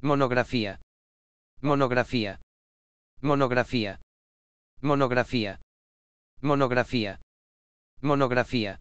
Monografía. Monografía. Monografía. Monografía. Monografía. Monografía.